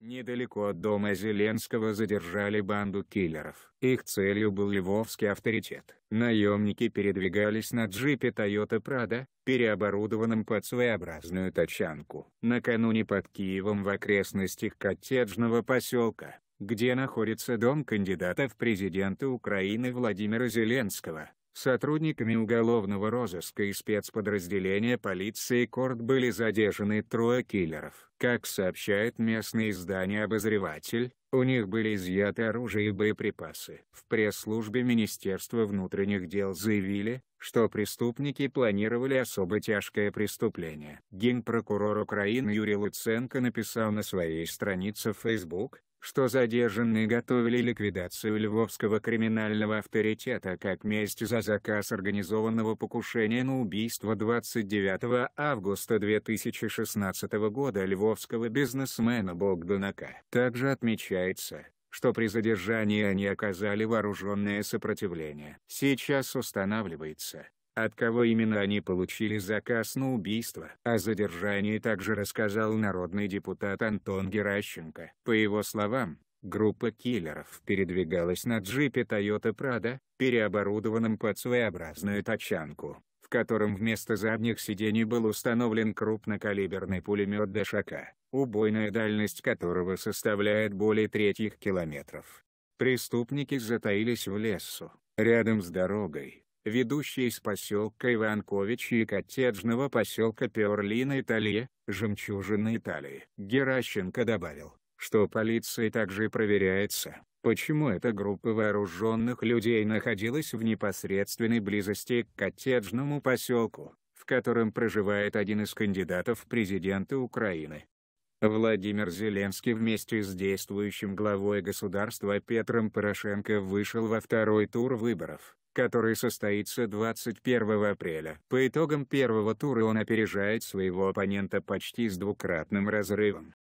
Недалеко от дома Зеленского задержали банду киллеров. Их целью был львовский авторитет. Наемники передвигались на джипе Toyota Prado, переоборудованном под своеобразную тачанку. Накануне под Киевом в окрестностях коттеджного поселка, где находится дом кандидата в президенты Украины Владимира Зеленского, Сотрудниками уголовного розыска и спецподразделения полиции Корт были задержаны трое киллеров. Как сообщает местное издание «Обозреватель», у них были изъяты оружие и боеприпасы. В пресс-службе Министерства внутренних дел заявили, что преступники планировали особо тяжкое преступление. Генпрокурор Украины Юрий Луценко написал на своей странице в Facebook, что задержанные готовили ликвидацию львовского криминального авторитета как месть за заказ организованного покушения на убийство 29 августа 2016 года львовского бизнесмена Богданака. Также отмечается, что при задержании они оказали вооруженное сопротивление. Сейчас устанавливается, от кого именно они получили заказ на убийство. О задержании также рассказал народный депутат Антон Геращенко. По его словам, группа киллеров передвигалась на джипе Toyota Prado, переоборудованном под своеобразную тачанку, в котором вместо задних сидений был установлен крупнокалиберный пулемет ДШК, убойная дальность которого составляет более третьих километров. Преступники затаились в лесу, рядом с дорогой, ведущий из поселка Иванкович и коттеджного поселка Пеорлина Италия, жемчужина Италии. Геращенко добавил, что полиция также проверяется, почему эта группа вооруженных людей находилась в непосредственной близости к коттеджному поселку, в котором проживает один из кандидатов в президенты Украины. Владимир Зеленский вместе с действующим главой государства Петром Порошенко вышел во второй тур выборов который состоится 21 апреля. По итогам первого тура он опережает своего оппонента почти с двукратным разрывом.